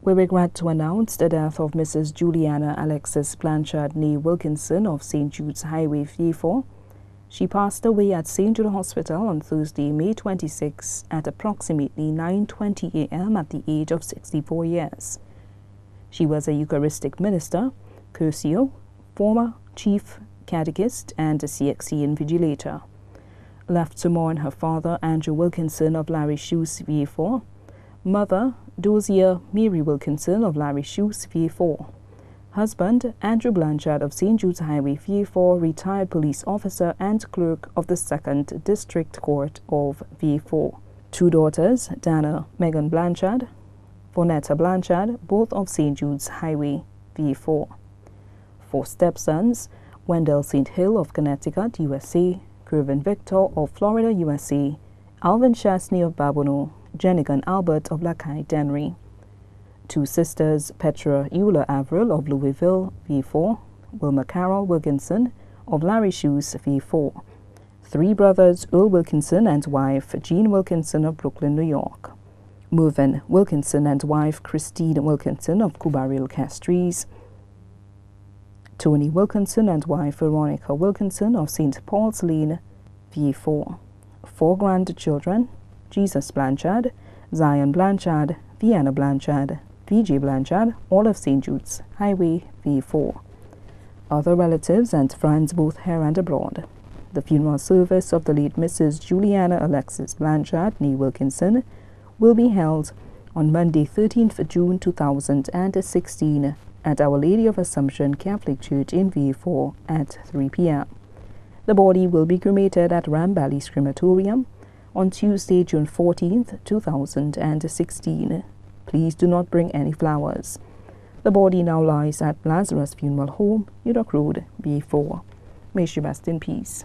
We regret to announce the death of Mrs. Juliana Alexis Blanchard Nee Wilkinson of St. Jude's Highway 34. She passed away at St. Jude Hospital on Thursday, May 26 at approximately 9.20 a.m. at the age of 64 years. She was a Eucharistic minister, Cursillo, former chief catechist, and a CXC invigilator. Left to mourn her father, Andrew Wilkinson of Larry Shoes Vieux Fort, mother, Dozier Mary Wilkinson of Larry Shoes Vieux Fort, husband, Andrew Blanchard of St. Jude's Highway Vieux Fort, retired police officer and clerk of the 2nd District Court of Vieux Fort. Two daughters, Dana Megan Blanchard, Vonetta Blanchard, both of St. Jude's Highway Vieux Fort. Four stepsons, Wendell St. Hill of Connecticut, USA, Kervin Victor of Florida, USA, Alvin Chesney of Babonneau, Jenigan Albert of La Caye Dennery. Two sisters, Petra Euler Averill of Louisville, Vieux Fort, Wilma Carol Wilkinson of Larry Shoes, Vieux Fort. Three brothers, Earl Wilkinson and wife, Jean Wilkinson of Brooklyn, New York. Mervyn Wilkinson and wife, Christine Wilkinson of Coubaril Castries. Tony Wilkinson and wife Veronica Wilkinson of St. Paul's Lane, Vieux Fort. Four grandchildren Jesus Blanchard, Zion Blanchard, Vienna Blanchard, VJ Blanchard, all of St. Jude's, Highway Vieux Fort. Other relatives and friends both here and abroad. The funeral service of the late Mrs. Juliana Alexis Blanchard, Nee Wilkinson, will be held on Monday, 13th June 2016 at Our Lady of Assumption Catholic Church in Vieux Fort at 3 p.m. The body will be cremated at Ram crematorium on Tuesday, June 14th, 2016. Please do not bring any flowers. The body now lies at Lazarus Funeral Home, Yudok Road, Vieux Fort. May she rest in peace.